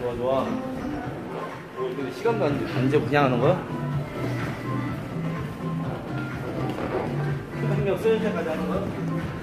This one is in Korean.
좋아. 어, 근데 시간도 안, 안 재고 그냥 하는 거야? 한명 쓰는 때까지 하는 거야?